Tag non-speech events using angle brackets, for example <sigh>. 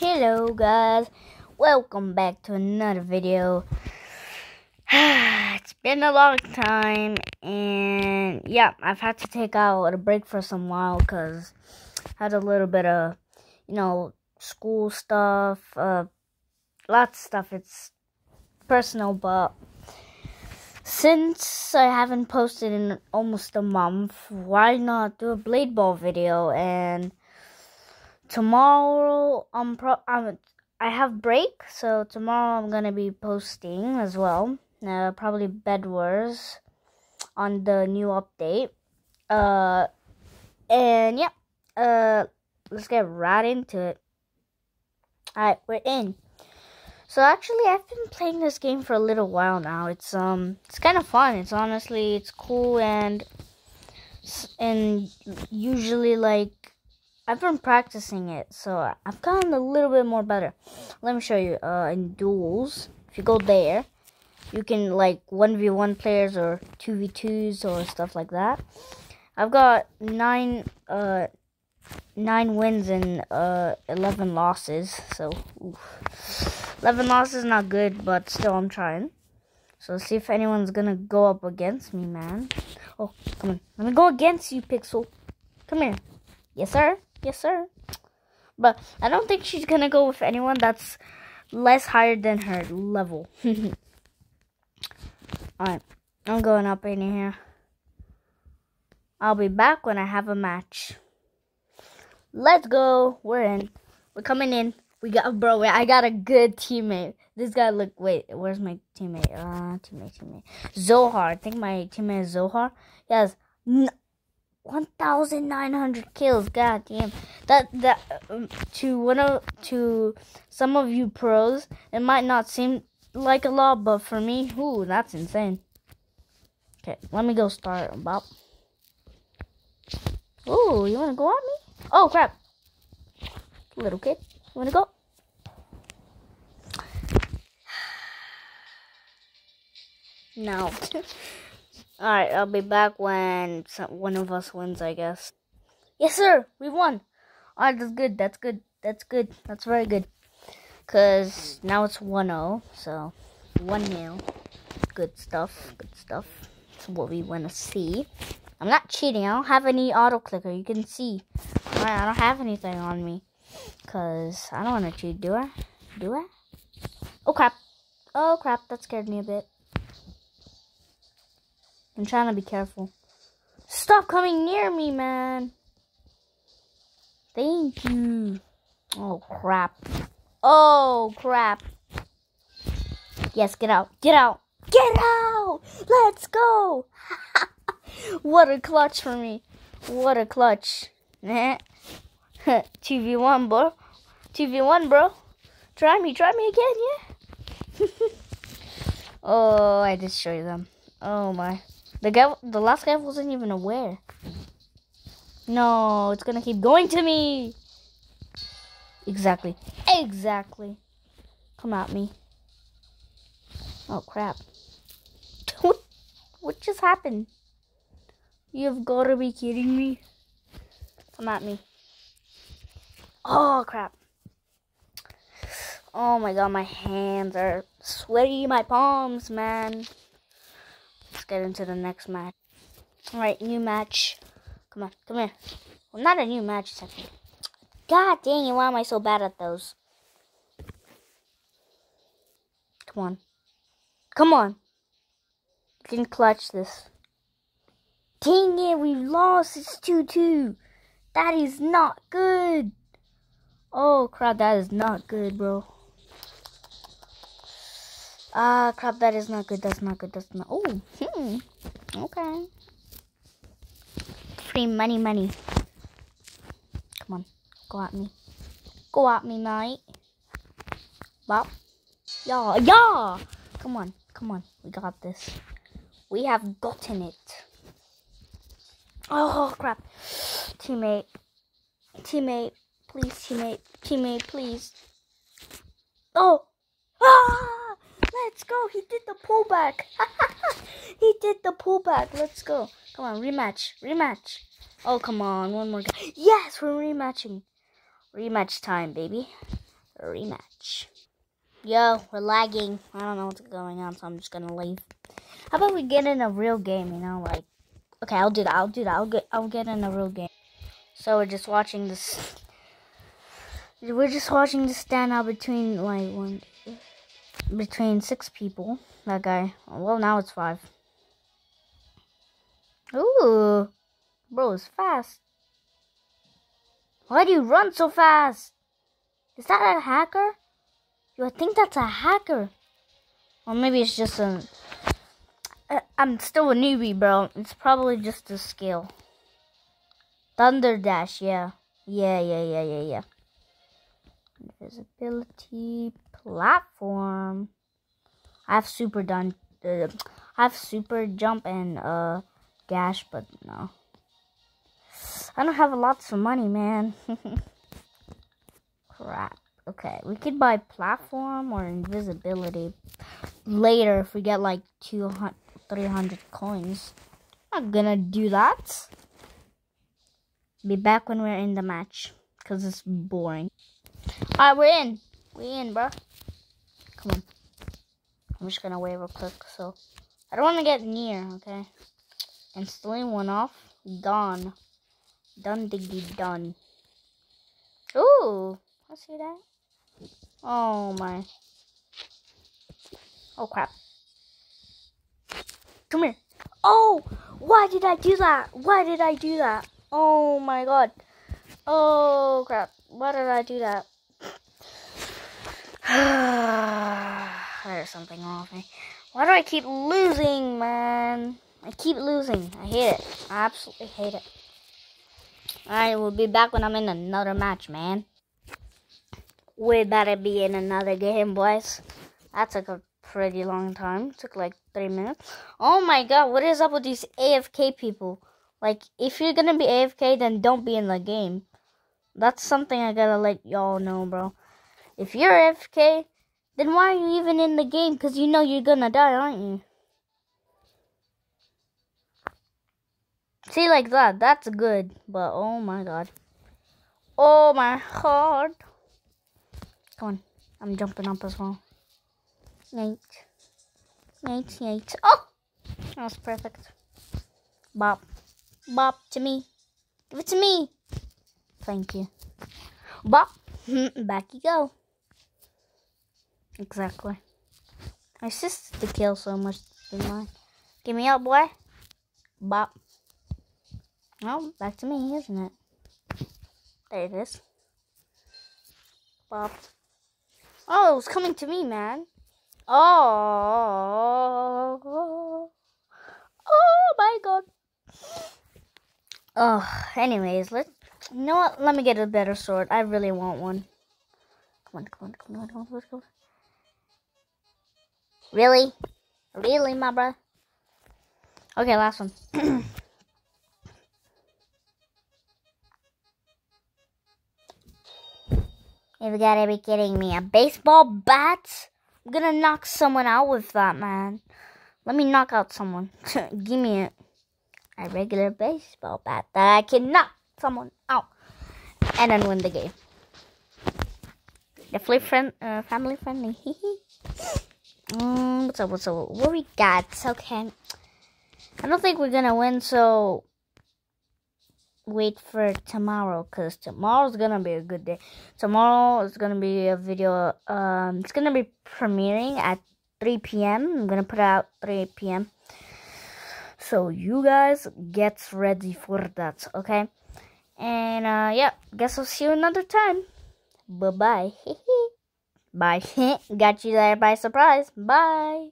Hello guys, welcome back to another video. <sighs> it's been a long time and yeah, I've had to take out a break for some while because I had a little bit of, you know, school stuff, uh, lots of stuff. It's personal, but since I haven't posted in almost a month, why not do a blade ball video and tomorrow I'm pro I'm, I have break, so tomorrow I'm gonna be posting as well. Uh, probably Bed Wars on the new update. Uh, and yeah, uh, let's get right into it. Alright, we're in. So actually, I've been playing this game for a little while now. It's um, it's kind of fun. It's honestly, it's cool and and usually like I've been practicing it, so I've gotten a little bit more better. Let me show you. Uh, in duels, if you go there, you can like one v one players or two v twos or stuff like that. I've got nine uh nine wins and uh eleven losses. So oof. eleven losses not good, but still I'm trying. So see if anyone's gonna go up against me, man. Oh, come on. Let me go against you, Pixel. Come here. Yes, sir. Yes, sir. But I don't think she's gonna go with anyone that's less higher than her level. <laughs> Alright, I'm going up in here. I'll be back when I have a match. Let's go. We're in. We're coming in. We got, bro, I got a good teammate. This guy look, wait, where's my teammate? Uh, teammate, teammate. Zohar. I think my teammate is Zohar. Has 1,900 kills. God damn. That that um, to one of to some of you pros, it might not seem like a lot, but for me, ooh, that's insane. Okay, let me go start. About. Ooh, you wanna go at me? Oh crap! Little kid, you wanna go? <sighs> No. <laughs> Alright, I'll be back when some, one of us wins, I guess. Yes, sir! We won! Alright, that's good, that's good, that's good, that's very good. Because now it's 1-0, so 1-0. Good stuff, good stuff. That's what we want to see. I'm not cheating, I don't have any auto clicker, you can see. I don't have anything on me. Because I don't want to cheat, do I? Do I? Oh crap. Oh crap, that scared me a bit. I'm trying to be careful. Stop coming near me, man. Thank you. Oh, crap. Oh, crap. Yes, get out. Get out. Get out. Let's go. <laughs> what a clutch for me. What a clutch. <laughs> 2v1, bro. 2v1, bro. Try me. Try me again, yeah? <laughs> oh, I destroyed them. Oh, my. The guy, the last guy wasn't even aware. No, it's gonna keep going to me. Exactly. Exactly. Come at me. Oh crap. <laughs> What, what just happened? You've gotta be kidding me. Come at me. Oh crap. Oh my god, my hands are sweaty, my palms, man. Get into the next match. Alright, new match. Come on, come here. Well, not a new match, second. God dang it, why am I so bad at those? Come on. Come on. You can clutch this. Dang it, we lost. It's 2-2. That is not good. Oh, crap, that is not good, bro. Ah, crap, that is not good. That's not good. That's not. Oh, hmm. Okay. Free money, money. Come on. Go at me. Go at me, mate. Bop. Yeah, yeah. Come on. Come on. We got this. We have gotten it. Oh, crap. Teammate. Teammate. Please, teammate. Teammate, please. Oh. Ah! Let's go. He did the pullback. <laughs> he did the pullback. Let's go. Come on, rematch. Rematch. Oh, come on. One more. Yes, we're rematching. Rematch time, baby. rematch. Yo, we're lagging. I don't know what's going on, so I'm just gonna leave. How about we get in a real game, you know, like Okay, I'll do that. I'll do that. I'll get I'll get in a real game. So we're just watching this we're just watching this stand out between like one between six people. That guy. Well now it's five. Ooh. Bro is fast. Why do you run so fast? Is that a hacker? Yo, I think that's a hacker. Or maybe it's just a uh, I'm still a newbie, bro. It's probably just a skill. Thunder Dash, yeah. Yeah, yeah, yeah, yeah, yeah. Invisibility platform. I have super done. Uh, I have super jump and uh dash, but no. I don't have lots of money, man. <laughs> Crap. Okay, we could buy platform or invisibility later if we get like 200 300 coins. I'm not gonna do that. Be back when we're in the match. Because it's boring. Alright, we're in. We're in, bro. I'm just gonna wait real quick. So, I don't want to get near, okay? Installing one off. Done. Done diggy done. Ooh. I see that. Oh my. Oh crap. Come here. Oh, why did I do that? Why did I do that? Oh my god. Oh crap. Why did I do that? <sighs> <sighs> There's something with me. Why do I keep losing, man? I keep losing. I hate it. I absolutely hate it. Alright, we'll be back when I'm in another match, man. We better be in another game, boys. That took a pretty long time. It took like three minutes. Oh my god, what is up with these AFK people? Like, if you're gonna be AFK, then don't be in the game. That's something I gotta let y'all know, bro. If you're AFK, then why are you even in the game? Because you know you're gonna die, aren't you? See, like that. That's good. But, oh my god. Oh my god. Come on. I'm jumping up as well. Eight. Eight, eight. Oh! That was perfect. Bop. Bop to me. Give it to me. Thank you. Bop. <laughs> Back you go. Exactly. My sister to kill so much than mine. Give me up, boy. Bop. Oh, back to me, isn't it? There it is. Bop. Oh, it was coming to me, man. Oh, oh my god. Oh, anyways, let you know what? Let me get a better sword. I really want one. Come on, come on, come on, come on, let's go. Really? Really, my bro? Okay, last one. <clears throat> you gotta be kidding me. A baseball bat? I'm gonna knock someone out with that, man. Let me knock out someone. <laughs> Give me a, a regular baseball bat that I can knock someone out and then win the game. Definitely friend, uh, family friendly. <laughs> um, what's up? What's up? What we got? Okay. I don't think we're gonna win, so wait for tomorrow because tomorrow's gonna be a good day tomorrow is gonna be a video um it's gonna be premiering at 3 p.m i'm gonna put out 3 p.m so you guys get ready for that okay and uh yeah guess i'll see you another time bye bye <laughs> bye. <laughs> Got you there by surprise. Bye